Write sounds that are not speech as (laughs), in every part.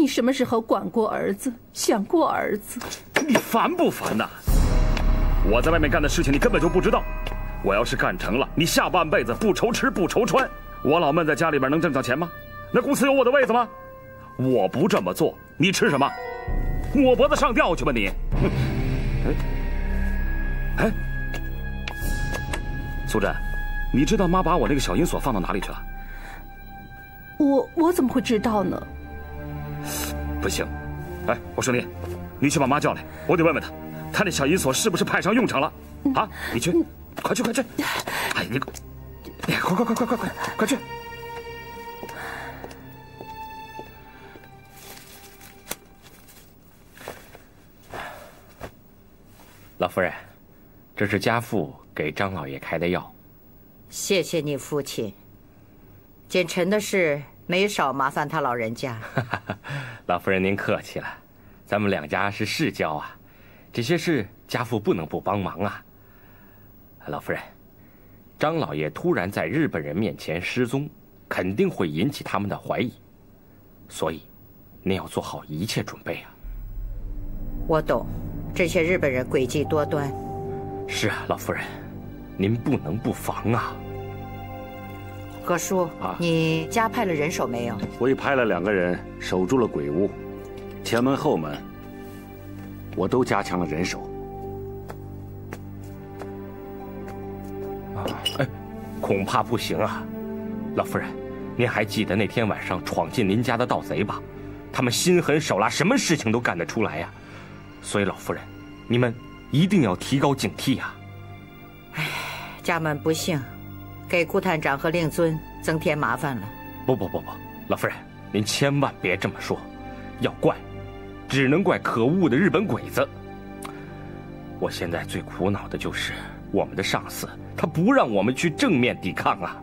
你什么时候管过儿子，想过儿子？你烦不烦呐？我在外面干的事情，你根本就不知道。我要是干成了，你下半辈子不愁吃不愁穿。我老闷在家里边能挣到钱吗？那公司有我的位子吗？我不这么做，你吃什么？抹脖子上吊去吧你！哎，哎，苏振，你知道妈把我那个小银锁放到哪里去了？我我怎么会知道呢？不行，哎，我说你，你去把妈叫来，我得问问她，她那小银锁是不是派上用场了？啊，你去，快去快去！哎，你，快快快快快快快去！老夫人，这是家父给张老爷开的药。谢谢你父亲。简臣的事没少麻烦他老人家。(laughs) 老夫人您客气了，咱们两家是世交啊，这些事家父不能不帮忙啊。老夫人，张老爷突然在日本人面前失踪，肯定会引起他们的怀疑，所以您要做好一切准备啊。我懂。这些日本人诡计多端。是啊，老夫人，您不能不防啊。何叔，你加派了人手没有？我已派了两个人守住了鬼屋，前门后门，我都加强了人手。啊，哎，恐怕不行啊。老夫人，您还记得那天晚上闯进您家的盗贼吧？他们心狠手辣，什么事情都干得出来呀。所以，老夫人，你们一定要提高警惕呀！哎，家门不幸，给顾探长和令尊增添麻烦了。不不不不，老夫人，您千万别这么说，要怪，只能怪可恶的日本鬼子。我现在最苦恼的就是我们的上司，他不让我们去正面抵抗啊。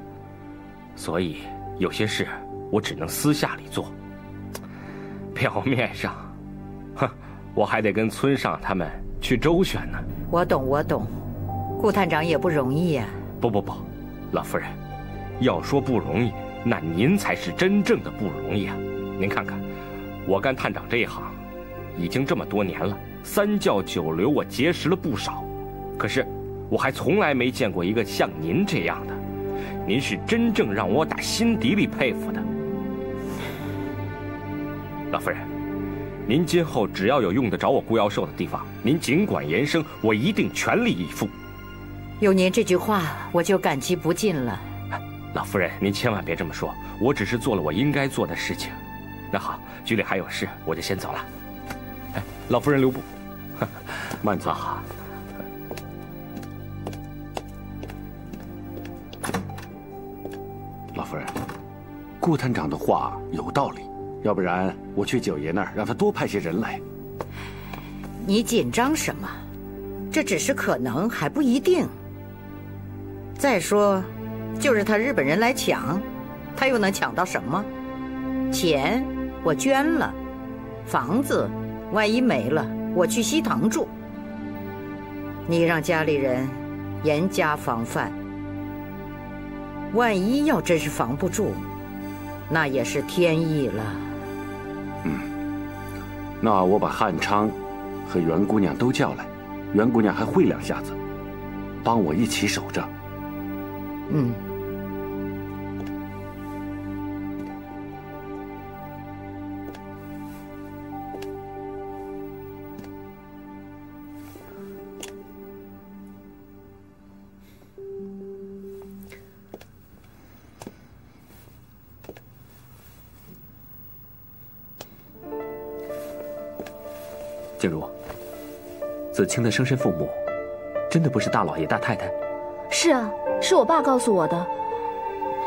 所以有些事我只能私下里做，(laughs) 表面上，哼。(laughs) 我还得跟村上他们去周旋呢。我懂，我懂，顾探长也不容易呀。不不不，老夫人，要说不容易，那您才是真正的不容易啊！您看看，我干探长这一行，已经这么多年了，三教九流我结识了不少，可是我还从来没见过一个像您这样的。您是真正让我打心底里佩服的，老夫人。您今后只要有用得着我顾妖寿的地方，您尽管言声，我一定全力以赴。有您这句话，我就感激不尽了。老夫人，您千万别这么说，我只是做了我应该做的事情。那好，局里还有事，我就先走了。哎，老夫人留步，慢走。老夫人，顾探长的话有道理。要不然我去九爷那儿，让他多派些人来。你紧张什么？这只是可能，还不一定。再说，就是他日本人来抢，他又能抢到什么？钱我捐了，房子万一没了，我去西塘住。你让家里人严加防范，万一要真是防不住，那也是天意了。嗯那我把汉昌和袁姑娘都叫来，袁姑娘还会两下子，帮我一起守着。嗯。静茹，子清的生身父母，真的不是大老爷大太太？是啊，是我爸告诉我的。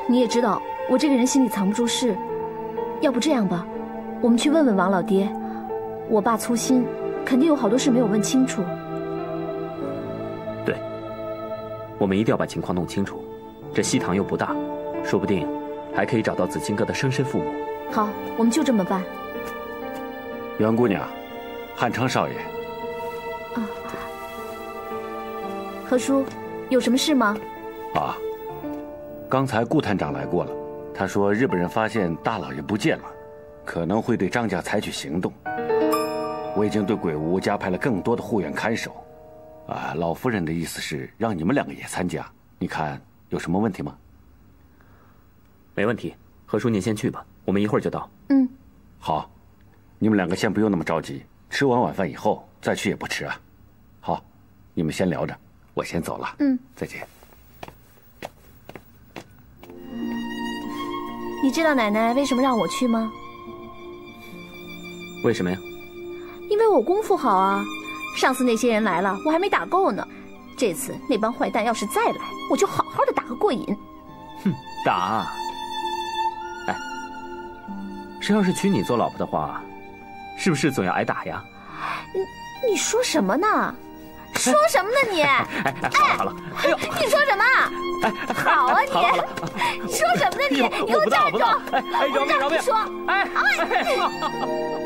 你也知道，我这个人心里藏不住事。要不这样吧，我们去问问王老爹。我爸粗心，肯定有好多事没有问清楚。对，我们一定要把情况弄清楚。这西塘又不大，说不定还可以找到紫金哥的生身父母。好，我们就这么办。袁姑娘。汉昌少爷，啊，何叔，有什么事吗？啊，刚才顾探长来过了，他说日本人发现大老爷不见了，可能会对张家采取行动。我已经对鬼屋加派了更多的护院看守。啊，老夫人的意思是让你们两个也参加，你看有什么问题吗？没问题，何叔您先去吧，我们一会儿就到。嗯，好，你们两个先不用那么着急，吃完晚饭以后再去也不迟啊。好，你们先聊着，我先走了。嗯，再见。你知道奶奶为什么让我去吗？为什么呀？因为我功夫好啊。上次那些人来了，我还没打够呢。这次那帮坏蛋要是再来，我就好好的打个过瘾。哼，打！哎，谁要是娶你做老婆的话，是不是总要挨打呀？你你说什么呢？说什么呢你？哎，好了好了，哎呦，你说什么？哎，好啊你！说什么呢你？你给我站住！哎哎，饶命饶命！说，哎哎。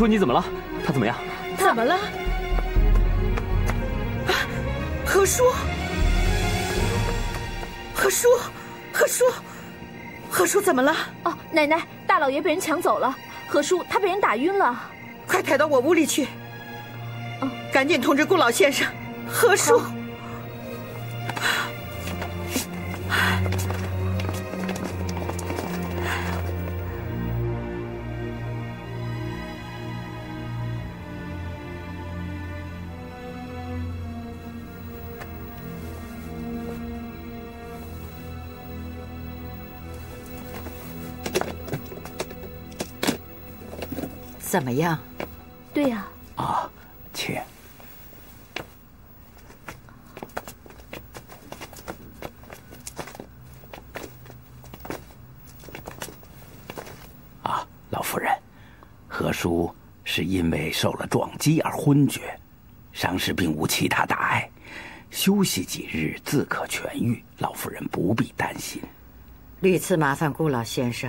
叔，你怎么了？他怎么样？怎么了？何叔，何叔，何叔，何叔怎么了？哦，奶奶，大老爷被人抢走了。何叔，他被人打晕了。快抬到我屋里去。哦，赶紧通知顾老先生。何叔。怎么样？对呀。啊，请。啊，老夫人，何叔是因为受了撞击而昏厥，伤势并无其他大碍，休息几日自可痊愈。老夫人不必担心。屡次麻烦顾老先生，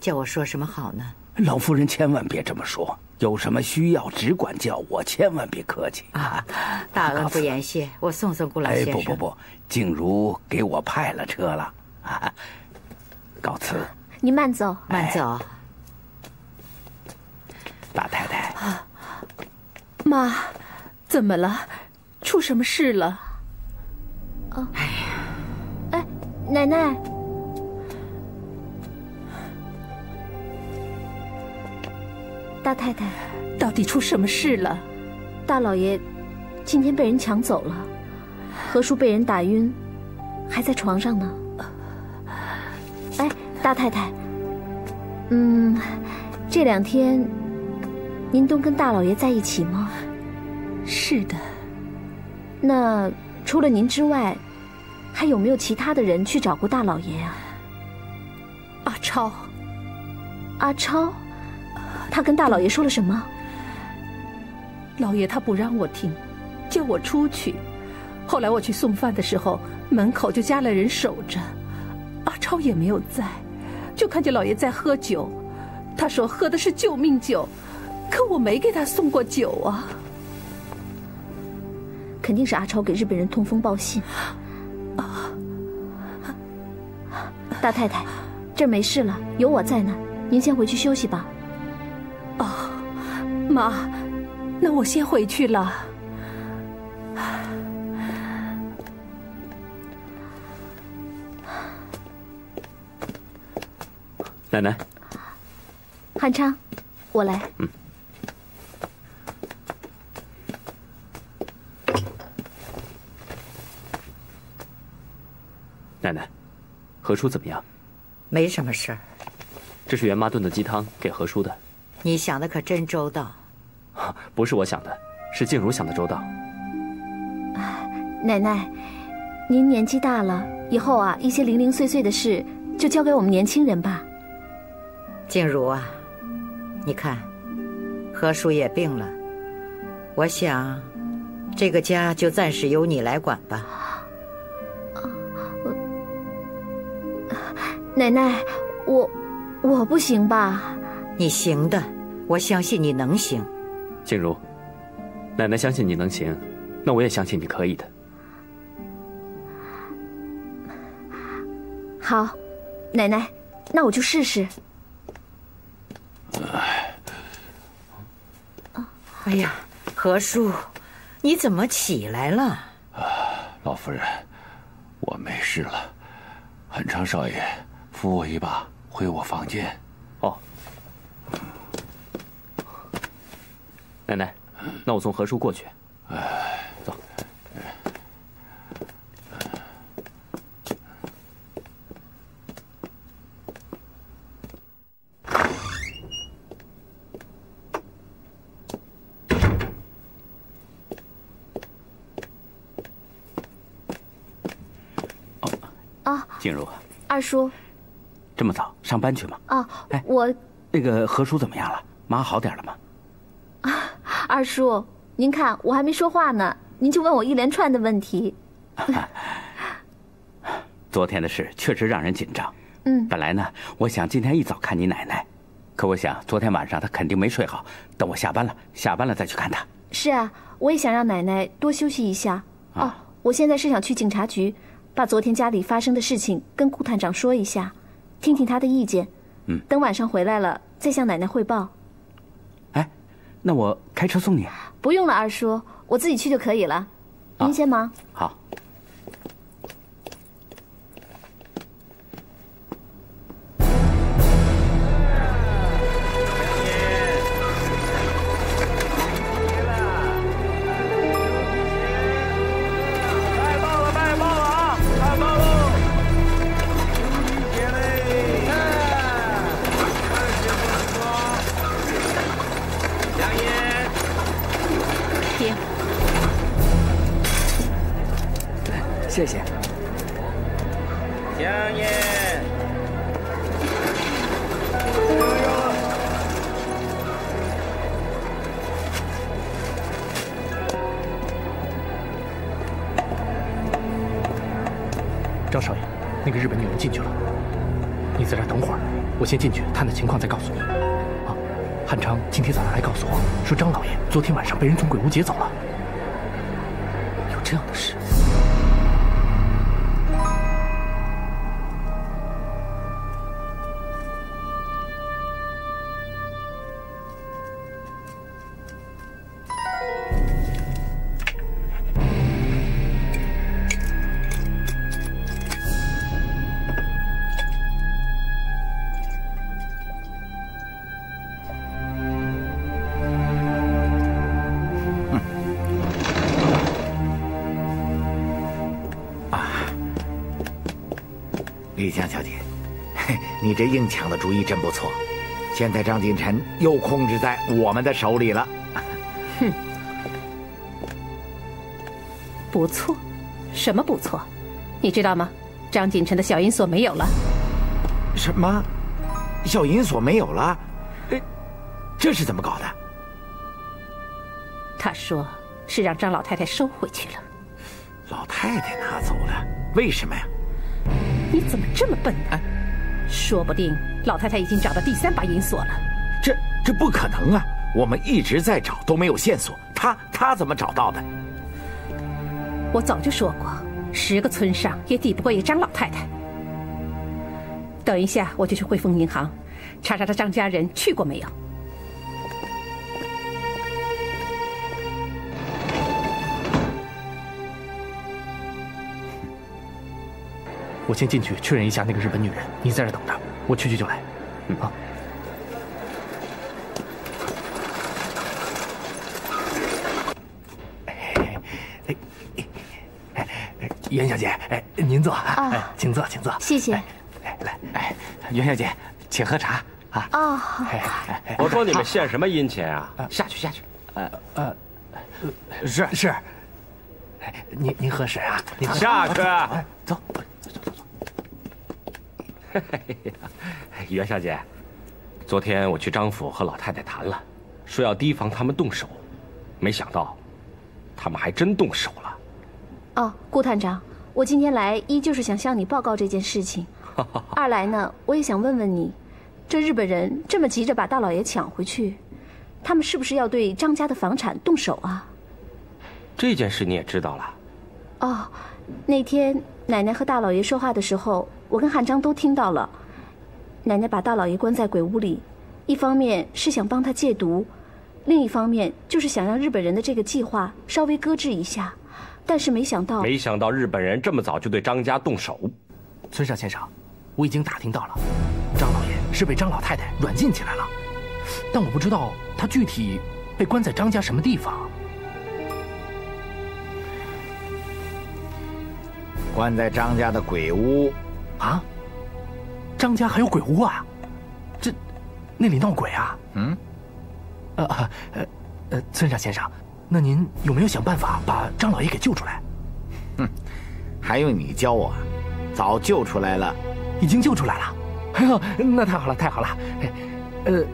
叫我说什么好呢？老夫人千万别这么说，有什么需要只管叫我，千万别客气啊！大恩不言谢，我送送顾老先生。哎，不不不，静茹给我派了车了，啊，告辞。您慢走，慢走。大太太，妈，怎么了？出什么事了？哦，哎呀，哎，奶奶。大太太，到底出什么事了？大老爷今天被人抢走了，何叔被人打晕，还在床上呢。哎，大太太，嗯，这两天您都跟大老爷在一起吗？是的。那除了您之外，还有没有其他的人去找过大老爷啊？阿超。阿超。他跟大老爷说了什么？老爷他不让我听，叫我出去。后来我去送饭的时候，门口就加了人守着，阿超也没有在，就看见老爷在喝酒。他说喝的是救命酒，可我没给他送过酒啊。肯定是阿超给日本人通风报信。啊，大太太，这儿没事了，有我在呢，您先回去休息吧。哦，妈，那我先回去了。奶奶，韩昌，我来。嗯。奶奶，何叔怎么样？没什么事儿。这是袁妈炖的鸡汤，给何叔的。你想的可真周到。(laughs) 不是我想的，是静茹想的周到。奶奶，您年纪大了，以后啊，一些零零碎碎的事就交给我们年轻人吧。静茹啊，你看，何叔也病了，我想，这个家就暂时由你来管吧。奶奶，我我不行吧？你行的，我相信你能行。静茹，奶奶相信你能行，那我也相信你可以的。好，奶奶，那我就试试。哎呀，何叔，你怎么起来了？啊老夫人，我没事了。汉昌少爷扶我一把回我房间。哦，奶奶，那我送何叔过去。哎走。静茹，二叔，这么早上班去吗？啊，哎，我那个何叔怎么样了？妈好点了吗？啊，二叔，您看我还没说话呢，您就问我一连串的问题。(laughs) 昨天的事确实让人紧张。嗯，本来呢，我想今天一早看你奶奶，可我想昨天晚上她肯定没睡好，等我下班了，下班了再去看她。是啊，我也想让奶奶多休息一下。哦，我现在是想去警察局。把昨天家里发生的事情跟顾探长说一下，听听他的意见。嗯，等晚上回来了再向奶奶汇报。哎，那我开车送你？不用了，二叔，我自己去就可以了。您先忙。好。谢谢。香烟。张少爷，那个日本女人进去了，你在这等会儿，我先进去探探情况，再告诉你。啊，汉昌今天早上还告诉我，说张老爷昨天晚上被人从鬼屋劫走了。丽江小姐，你这硬抢的主意真不错。现在张锦臣又控制在我们的手里了。哼，不错，什么不错？你知道吗？张锦臣的小银锁没有了。什么？小银锁没有了？哎这是怎么搞的？他说是让张老太太收回去了。老太太拿走了？为什么呀？你怎么这么笨呢？说不定老太太已经找到第三把银锁了。这这不可能啊！我们一直在找，都没有线索。她她怎么找到的？我早就说过，十个村上也抵不过一个张老太太。等一下，我就去汇丰银行，查查他张家人去过没有。我先进去确认一下那个日本女人，你在这等着，我去去就来。嗯啊。袁小姐，哎，您坐啊，请坐，请坐，谢谢。来来，哎，袁小姐，请喝茶啊。哦，我说你们献什么殷勤啊？下去，下去。呃呃，是是。哎，您您喝水啊？您下去。走。(laughs) 袁小姐，昨天我去张府和老太太谈了，说要提防他们动手，没想到，他们还真动手了。哦，顾探长，我今天来一就是想向你报告这件事情，(laughs) 二来呢，我也想问问你，这日本人这么急着把大老爷抢回去，他们是不是要对张家的房产动手啊？这件事你也知道了？哦，那天奶奶和大老爷说话的时候，我跟汉章都听到了。奶奶把大老爷关在鬼屋里，一方面是想帮他戒毒，另一方面就是想让日本人的这个计划稍微搁置一下。但是没想到，没想到日本人这么早就对张家动手。村上先生，我已经打听到了，张老爷是被张老太太软禁起来了，但我不知道他具体被关在张家什么地方。关在张家的鬼屋，啊？张家还有鬼屋啊？这，那里闹鬼啊？嗯？呃呃呃，村长先生。那您有没有想办法把张老爷给救出来？哼，还用你教我？早救出来了，已经救出来了。哎呦，那太好了，太好了。呃，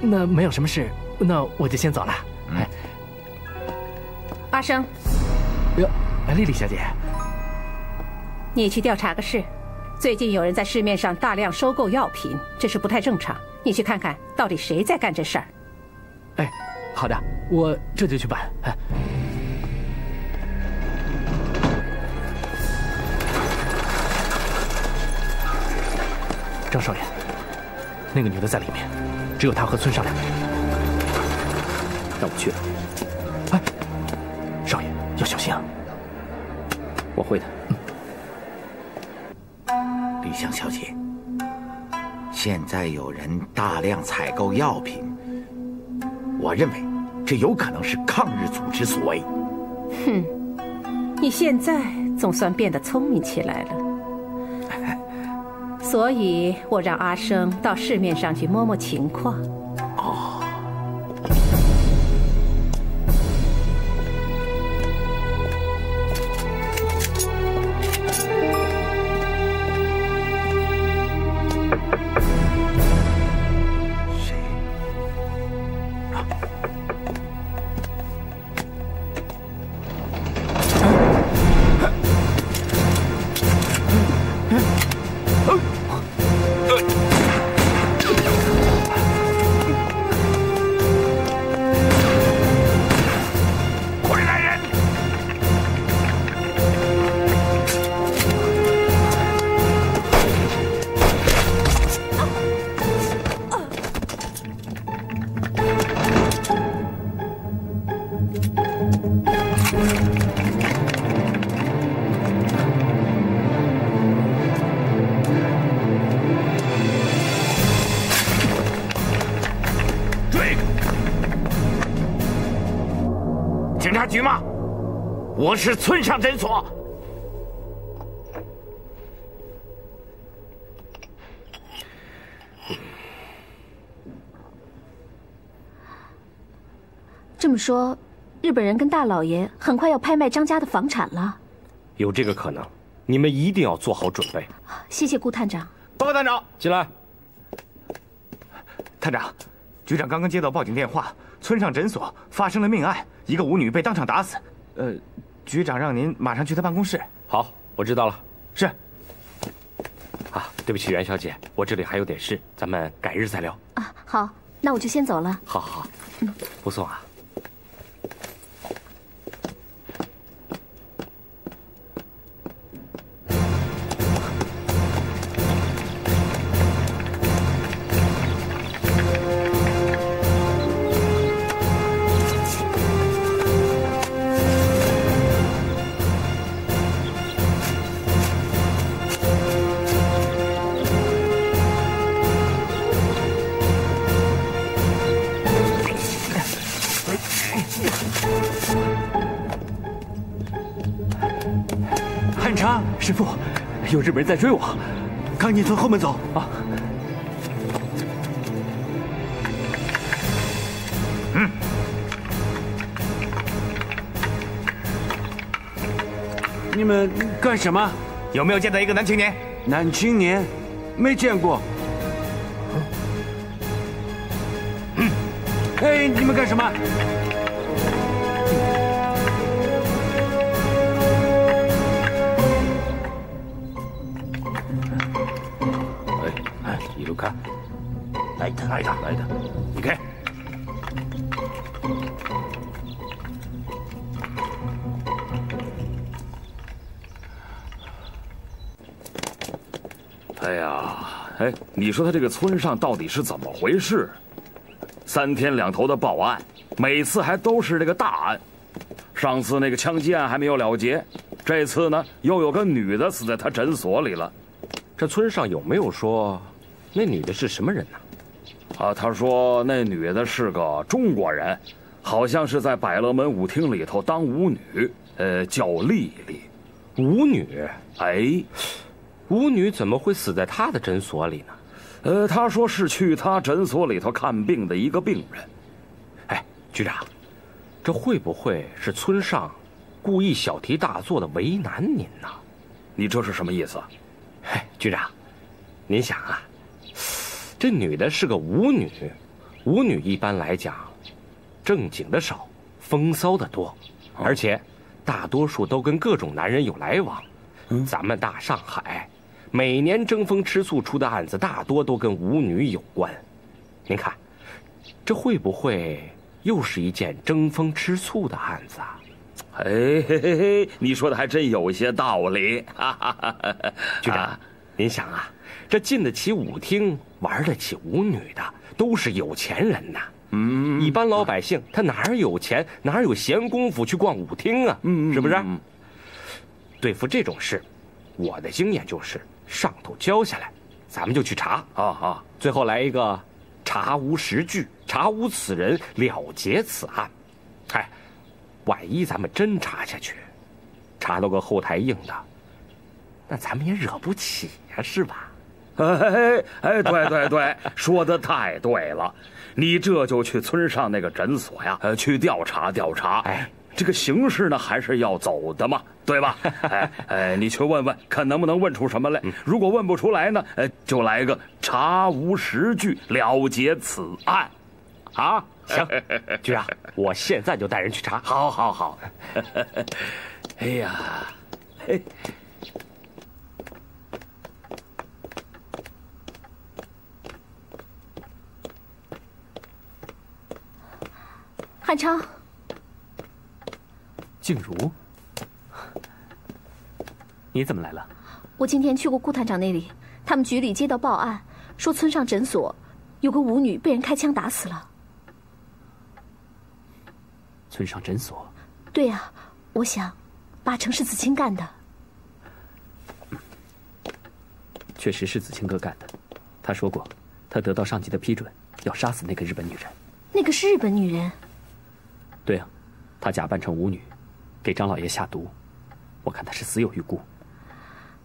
那没有什么事，那我就先走了。哎，阿生，哟，丽丽小姐，你去调查个事。最近有人在市面上大量收购药品，这是不太正常。你去看看到底谁在干这事儿。哎。好的，我这就去办。哎张少爷，那个女的在里面，只有她和村上两个人。让我去。哎，少爷要小心啊！我会的。李香小姐，现在有人大量采购药品，我认为。这有可能是抗日组织所为。哼，你现在总算变得聪明起来了。(laughs) 所以我让阿生到市面上去摸摸情况。是村上诊所。这么说，日本人跟大老爷很快要拍卖张家的房产了。有这个可能，你们一定要做好准备。谢谢顾探长。报告探长，进来。探长，局长刚刚接到报警电话，村上诊所发生了命案，一个舞女被当场打死。呃，局长让您马上去他办公室。好，我知道了。是。啊，对不起，袁小姐，我这里还有点事，咱们改日再聊。啊，好，那我就先走了。好好好，嗯，不送啊。有人在追我，赶紧从后门走啊！嗯，你们干什么？有没有见到一个男青年？男青年，没见过。嗯，哎，你们干什么？来的，来的，来的，你给。哎呀，哎，你说他这个村上到底是怎么回事？三天两头的报案，每次还都是这个大案。上次那个枪击案还没有了结，这次呢又有个女的死在他诊所里了。这村上有没有说？那女的是什么人呢？他说那女的是个中国人，好像是在百乐门舞厅里头当舞女，呃，叫丽丽。舞女？哎，舞女怎么会死在他的诊所里呢？呃，他说是去他诊所里头看病的一个病人。哎，局长，这会不会是村上故意小题大做的为难您呢？你这是什么意思？哎，局长，您想啊。这女的是个舞女，舞女一般来讲，正经的少，风骚的多，而且大多数都跟各种男人有来往。咱们大上海，每年争风吃醋出的案子大多都跟舞女有关。您看，这会不会又是一件争风吃醋的案子啊？哎嘿嘿嘿，你说的还真有些道理。局长，您想啊。这进得起舞厅、玩得起舞女的，都是有钱人呐。嗯，一般老百姓他哪有钱，哪有闲工夫去逛舞厅啊？嗯，是不是？对付这种事，我的经验就是上头交下来，咱们就去查啊啊！最后来一个查无实据，查无此人，了结此案。嗨，万一咱们真查下去，查到个后台硬的，那咱们也惹不起呀，是吧？(laughs) 哎哎，对对对，说的太对了，你这就去村上那个诊所呀，呃，去调查调查。哎，这个形式呢还是要走的嘛，对吧？(laughs) 哎哎，你去问问，看能不能问出什么来。如果问不出来呢，呃，就来个查无实据，了结此案。啊，行，局长，我现在就带人去查。好，好，好。(laughs) 哎呀，嘿。汉昌，静茹，你怎么来了？我今天去过顾探长那里，他们局里接到报案，说村上诊所有个舞女被人开枪打死了。村上诊所？对呀，我想，八成是子清干的。确实是子清哥干的，他说过，他得到上级的批准，要杀死那个日本女人。那个是日本女人？对啊，他假扮成舞女，给张老爷下毒，我看他是死有余辜。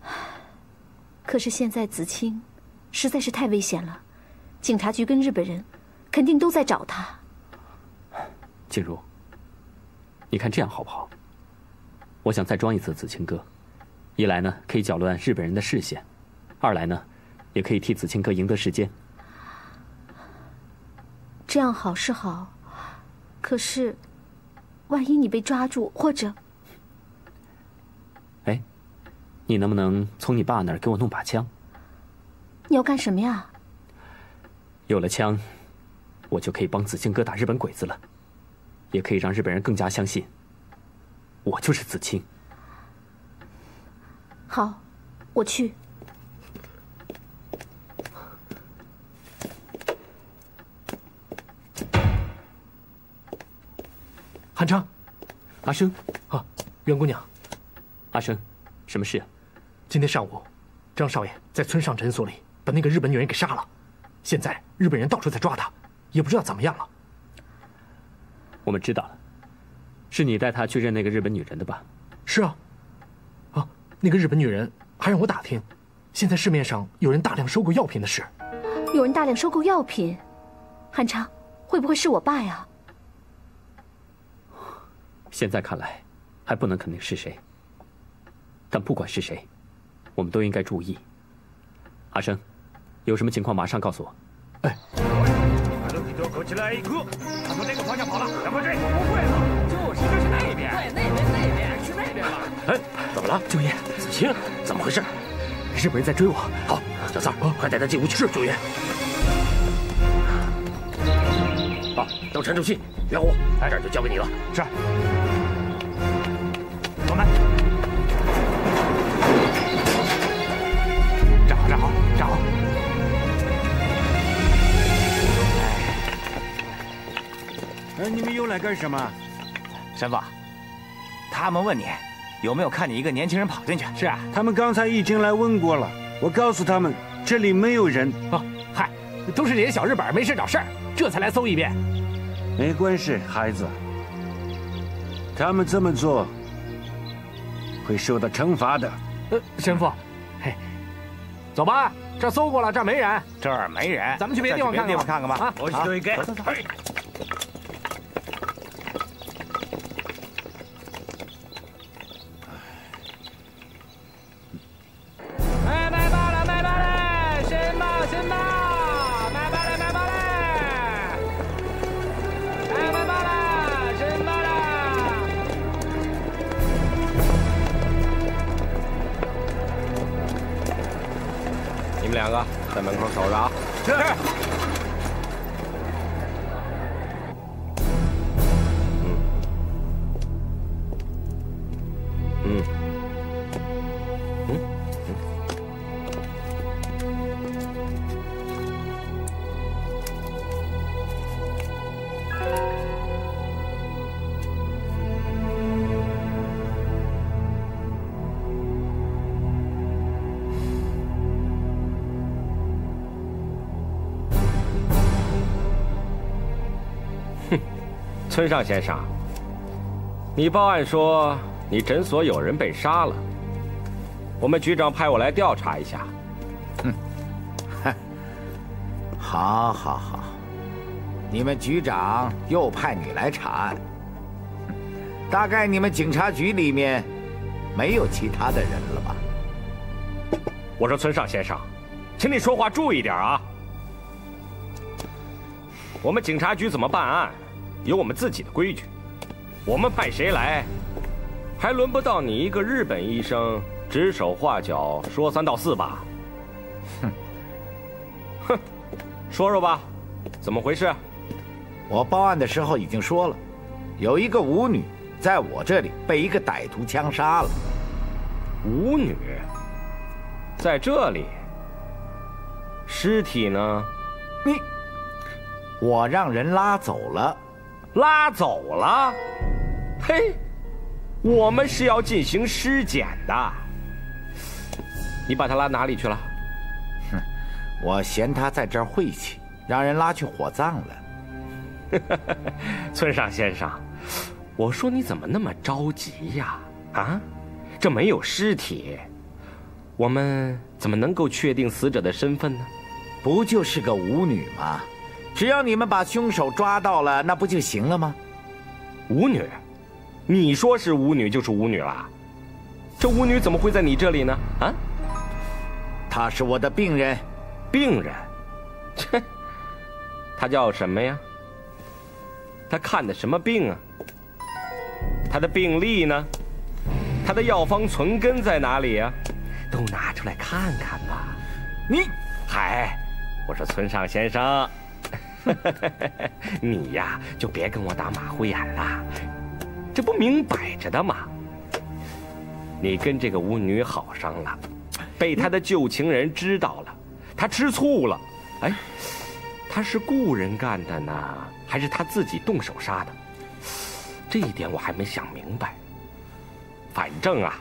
(sighs) 可是现在子清实在是太危险了，警察局跟日本人肯定都在找他。(sniffs) 静茹，你看这样好不好？我想再装一次子清哥，一来呢可以搅乱日本人的视线，二来呢，也可以替子清哥赢得时间。这样好是好，可是，万一你被抓住，或者……哎，你能不能从你爸那儿给我弄把枪？你要干什么呀？有了枪，我就可以帮子清哥打日本鬼子了，也可以让日本人更加相信我就是子清。好，我去。阿生，啊，袁姑娘，阿生，什么事？啊今天上午，张少爷在村上诊所里把那个日本女人给杀了，现在日本人到处在抓他，也不知道怎么样了。我们知道了，是你带他去认那个日本女人的吧？是啊，啊，那个日本女人还让我打听，现在市面上有人大量收购药品的事。有人大量收购药品，韩昌，会不会是我爸呀？现在看来，还不能肯定是谁。但不管是谁，我们都应该注意。阿生，有什么情况马上告诉我。哎，把楼梯都扣起来，哥，他从那个方向跑了，赶快追！不会吧？就是，就是那边。对，那边，那边，去那边吧。哎，怎么了？九爷，子清，怎么回事？日本人在追我。好，小三儿，快带他进屋去。是，九爷。好，都沉住气。元虎，这儿就交给你了。是。我们站好，站好，站好。哎，你们又来干什么？神父，他们问你有没有看见一个年轻人跑进去？是啊，他们刚才已经来问过了。我告诉他们这里没有人。哦，嗨，都是这些小日本没事找事儿，这才来搜一遍。没关系，孩子。他们这么做。会受到惩罚的。呃，神父，嘿，走吧，这儿搜过了，这儿没人，这儿没人，咱们去别的地方看看，地方看看吧。啊，我去一个。在。门口守着啊！是。村上先生，你报案说你诊所有人被杀了，我们局长派我来调查一下。哼，哼，好，好，好，你们局长又派你来查案，大概你们警察局里面没有其他的人了吧？我说村上先生，请你说话注意点啊！我们警察局怎么办案？有我们自己的规矩，我们派谁来，还轮不到你一个日本医生指手画脚说三道四吧？哼，哼，说说吧，怎么回事？我报案的时候已经说了，有一个舞女在我这里被一个歹徒枪杀了。舞女在这里，尸体呢？你，我让人拉走了。拉走了，嘿，我们是要进行尸检的。你把他拉哪里去了？哼，我嫌他在这儿晦气，让人拉去火葬了。(laughs) 村上先生，我说你怎么那么着急呀？啊，这没有尸体，我们怎么能够确定死者的身份呢？不就是个舞女吗？只要你们把凶手抓到了，那不就行了吗？舞女，你说是舞女就是舞女了。这舞女怎么会在你这里呢？啊？她是我的病人。病人？切，她叫什么呀？她看的什么病啊？她的病历呢？她的药方存根在哪里呀？都拿出来看看吧。你，嗨，我说村上先生，(laughs) 你呀就别跟我打马虎眼了，这不明摆着的吗？你跟这个巫女好上了，被他的旧情人知道了，他吃醋了。哎，他是故人干的呢，还是他自己动手杀的？这一点我还没想明白。反正啊，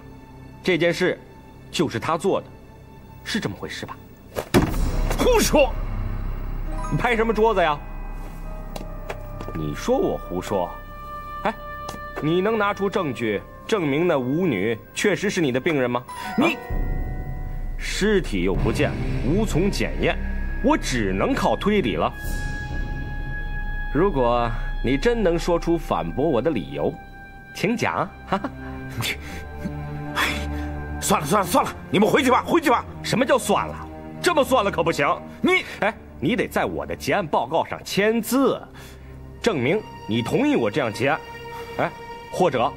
这件事就是他做的，是这么回事吧？胡说！你拍什么桌子呀？你说我胡说？哎，你能拿出证据？证明那舞女确实是你的病人吗？你尸体又不见，无从检验，我只能靠推理了。如果你真能说出反驳我的理由，请讲。哈哈，哎，算了算了算了，你们回去吧，回去吧。什么叫算了？这么算了可不行。你哎，你得在我的结案报告上签字，证明你同意我这样结案。哎，或者。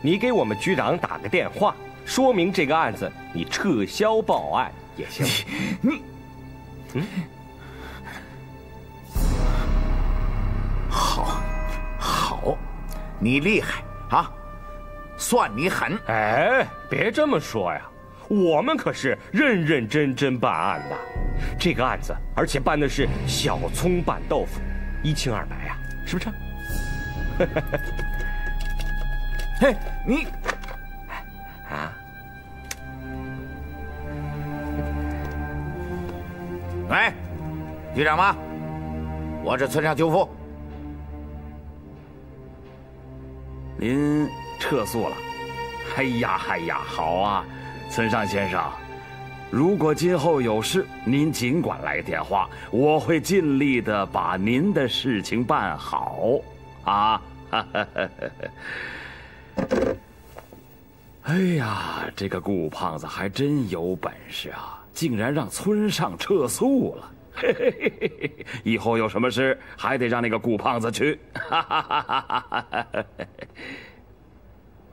你给我们局长打个电话，说明这个案子你撤销报案也行。你，嗯，好，好，你厉害啊，算你狠。哎，别这么说呀，我们可是认认真真办案的，这个案子而且办的是小葱拌豆腐，一清二白呀，是不是？(laughs) 嘿，你，啊？喂，局长吗？我是村上秋夫。您撤诉了？哎呀，哎呀，好啊，村上先生，如果今后有事，您尽管来电话，我会尽力的把您的事情办好。啊，(laughs) 哎呀，这个顾胖子还真有本事啊！竟然让村上撤诉了。嘿嘿嘿嘿嘿，以后有什么事还得让那个顾胖子去。哈哈哈哈哈哈！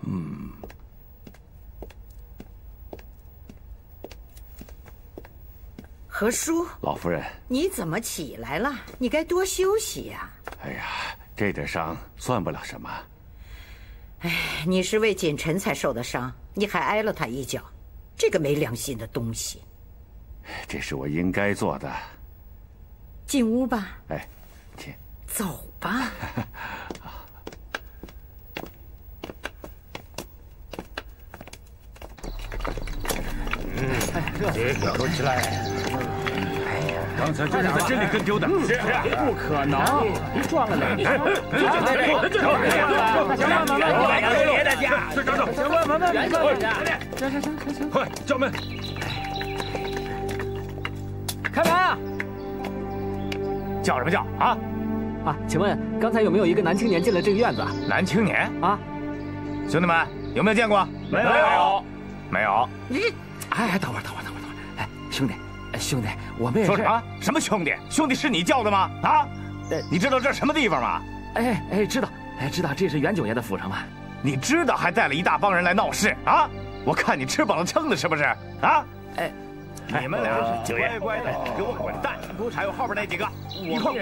嗯，何叔，老夫人，你怎么起来了？你该多休息呀。哎呀，这点伤算不了什么。哎，你是为锦臣才受的伤，你还挨了他一脚，这个没良心的东西！这是我应该做的。进屋吧。哎，请。走吧。嗯，别表露起来。刚才这是在这里跟丢的，是不可能，撞了两下。别的家，再找找，行，慢慢慢，行行行行，快叫门，开门啊！叫什么叫啊？啊，请问刚才有没有一个男青年进了这个院子？男青年啊？兄弟们有没有见过？没有，没有。你，哎，等会儿，等会儿，等会儿，等会儿，哎，兄弟。兄弟，我们也说什么？什么兄弟？兄弟是你叫的吗？啊？你知道这是什么地方吗？哎哎，知道，哎知道，这是袁九爷的府上吗？你知道还带了一大帮人来闹事啊？我看你吃饱了撑的，是不是？啊？哎，你们俩乖乖的给我滚蛋！还有后边那几个，一块滚！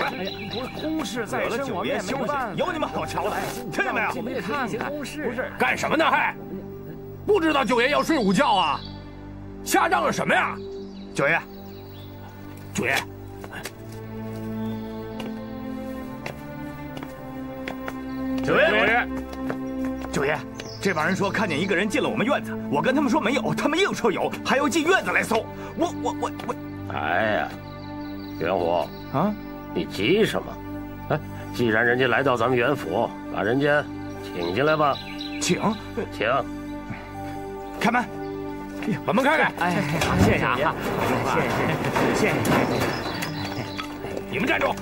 不是公事在身，九爷休息，有你们好瞧的，听见没有？我们也看看，不是干什么呢？还不知道九爷要睡午觉啊？瞎嚷嚷什么呀？九爷。九爷，九爷，九爷，这帮人说看见一个人进了我们院子，我跟他们说没有，他们硬说有，还要进院子来搜。我我我我，哎呀，元虎啊，你急什么？哎，既然人家来到咱们元府，把人家请进来吧。请，请，开门。把门开开！哎，好，谢谢啊，谢谢，谢谢，谢谢。你们站住！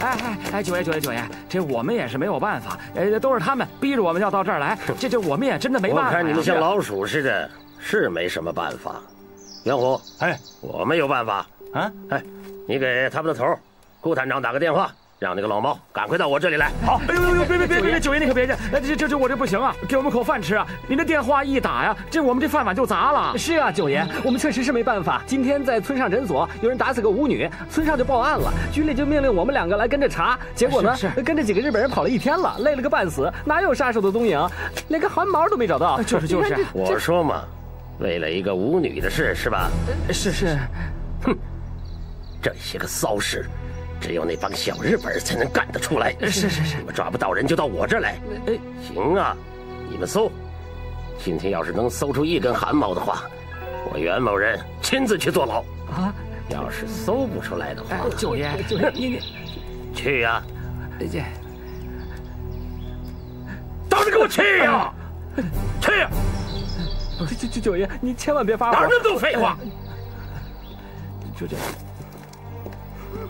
哎哎哎，九爷九爷九爷，这我们也是没有办法，呃，都是他们逼着我们要到这儿来，这这我们也真的没办法。我看你们像老鼠似的，是没什么办法。元虎，哎，我们有办法啊！哎，你给他们的头顾探长打个电话，让那个老猫赶快到我这里来。好，哎呦呦呦，别别别别，九爷你可别介，哎这这这我这不行啊，给我们口饭吃啊！你这电话一打呀，这我们这饭碗就砸了。是啊，九爷，我们确实是没办法。今天在村上诊所有人打死个舞女，村上就报案了，局里就命令我们两个来跟着查。结果呢，跟着几个日本人跑了一天了，累了个半死，哪有杀手的踪影？连个汗毛都没找到。就是就是，我说嘛，为了一个舞女的事是吧？是是，哼，这些个骚事。只有那帮小日本才能干得出来。是是是，你们抓不到人就到我这儿来。哎，行啊，你们搜。今天要是能搜出一根汗毛的话，我袁某人亲自去坐牢。啊，要是搜不出来的话，九爷，(laughs) 九爷，你你 (laughs) 去呀！再见。倒是给我去呀！(laughs) 去呀！九九九爷，你千万别发火！哪那么多废话？九九。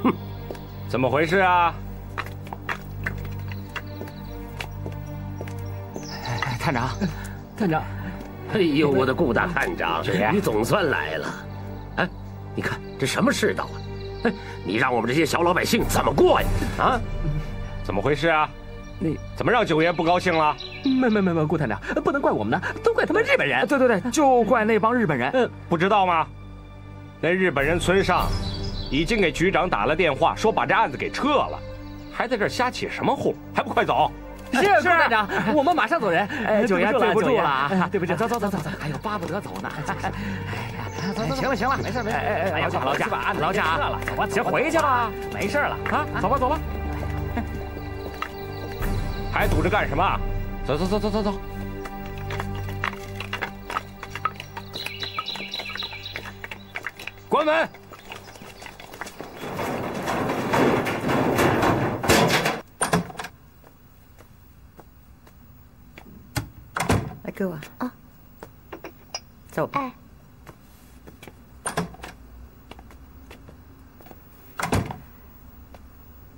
哼。怎么回事啊，探长？探长，哎呦，我的顾大探长，你总算来了！哎，你看这什么世道啊？哎，你让我们这些小老百姓怎么过呀？啊？怎么回事啊？你怎么让九爷不高兴了？没没没没，顾探长，不能怪我们呢，都怪他们日本人。对对对，就怪那帮日本人。嗯，不知道吗？那日本人村上。已经给局长打了电话，说把这案子给撤了，还在这瞎起什么哄？还不快走！(laughs) 是顾站长，我们马上走人。哎，九爷对不住了啊！对不起，走走走走走，哎呦，巴不得走呢。哎呀，走走，行了行了，没事没事。哎哎哎，劳驾劳驾，劳驾啊！走吧，先回去吧，没事了啊，走吧走吧。还堵着干什么？走走走走走走。关门。给我啊，走吧。哎，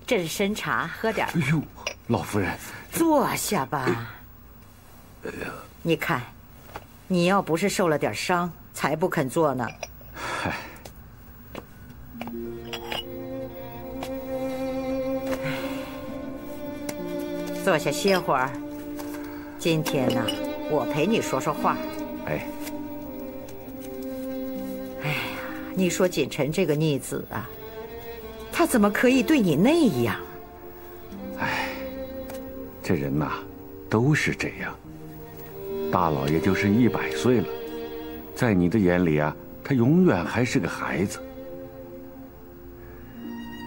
这是参茶，喝点。哎呦，老夫人，坐下吧。哎呀，你看，你要不是受了点伤，才不肯坐呢。嗨，坐下歇会儿。今天呢？我陪你说说话。哎，哎呀，你说锦晨这个逆子啊，他怎么可以对你那样？哎，这人呐，都是这样。大老爷就是一百岁了，在你的眼里啊，他永远还是个孩子。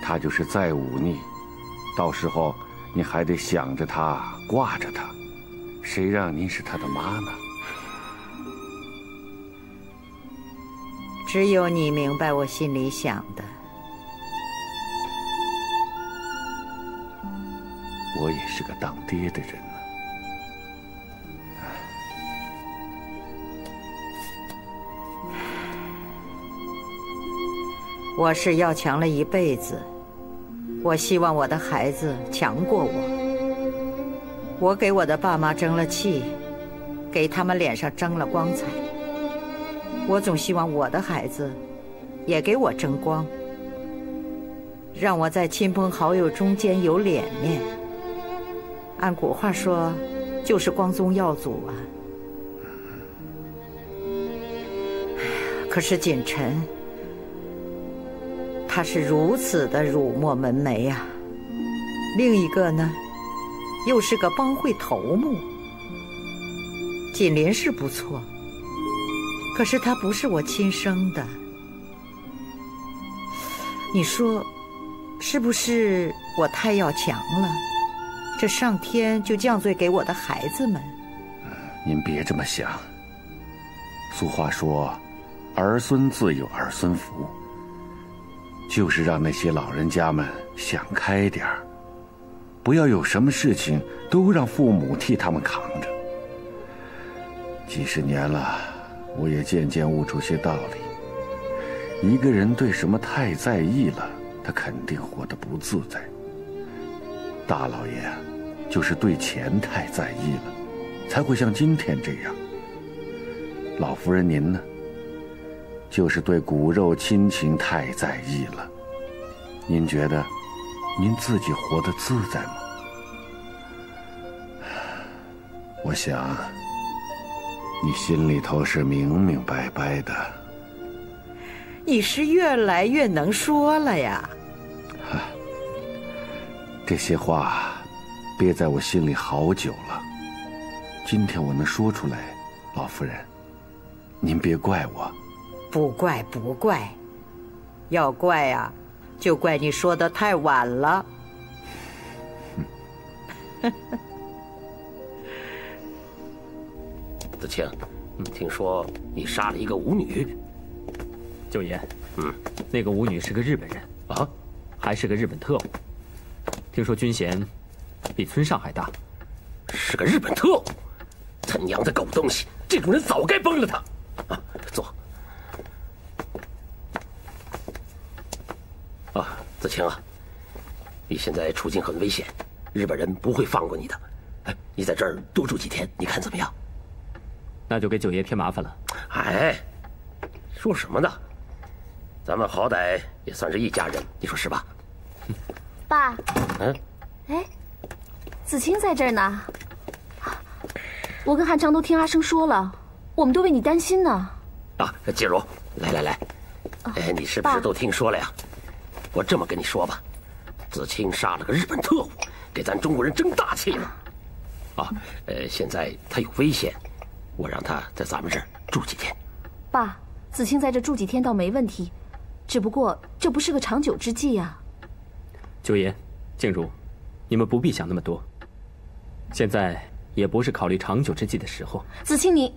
他就是再忤逆，到时候你还得想着他，挂着他。谁让您是他的妈呢？只有你明白我心里想的。我也是个当爹的人呢。我是要强了一辈子，我希望我的孩子强过我。我给我的爸妈争了气，给他们脸上争了光彩。我总希望我的孩子也给我争光，让我在亲朋好友中间有脸面。按古话说，就是光宗耀祖啊。可是锦晨，他是如此的辱没门楣啊。另一个呢？又是个帮会头目，锦麟是不错，可是他不是我亲生的。你说，是不是我太要强了？这上天就降罪给我的孩子们？您别这么想。俗话说，儿孙自有儿孙福，就是让那些老人家们想开点儿。不要有什么事情都让父母替他们扛着。几十年了，我也渐渐悟出些道理。一个人对什么太在意了，他肯定活得不自在。大老爷就是对钱太在意了，才会像今天这样。老夫人您呢，就是对骨肉亲情太在意了。您觉得？您自己活得自在吗？我想，你心里头是明明白白的。你是越来越能说了呀！这些话憋在我心里好久了，今天我能说出来，老夫人，您别怪我。不怪不怪，要怪呀，就怪你说的太晚了。(laughs) 子清，听说你杀了一个舞女。九爷，嗯，那个舞女是个日本人啊，还是个日本特务。听说军衔比村上还大，是个日本特务。他娘的狗东西，这种人早该崩了他。啊，坐。啊，子清啊，你现在处境很危险，日本人不会放过你的。哎，你在这儿多住几天，你看怎么样？那就给九爷添麻烦了。哎，说什么呢？咱们好歹也算是一家人，你说是吧？爸。嗯。哎，子清在这儿呢。我跟汉昌都听阿生说了，我们都为你担心呢。啊，季如，来来来，哎，你是不是都听说了呀？我这么跟你说吧，子清杀了个日本特务，给咱中国人争大气了。啊，呃，现在他有危险，我让他在咱们这儿住几天。爸，子清在这住几天倒没问题。只不过这不是个长久之计呀，九爷、静茹，你们不必想那么多。现在也不是考虑长久之计的时候。子清，你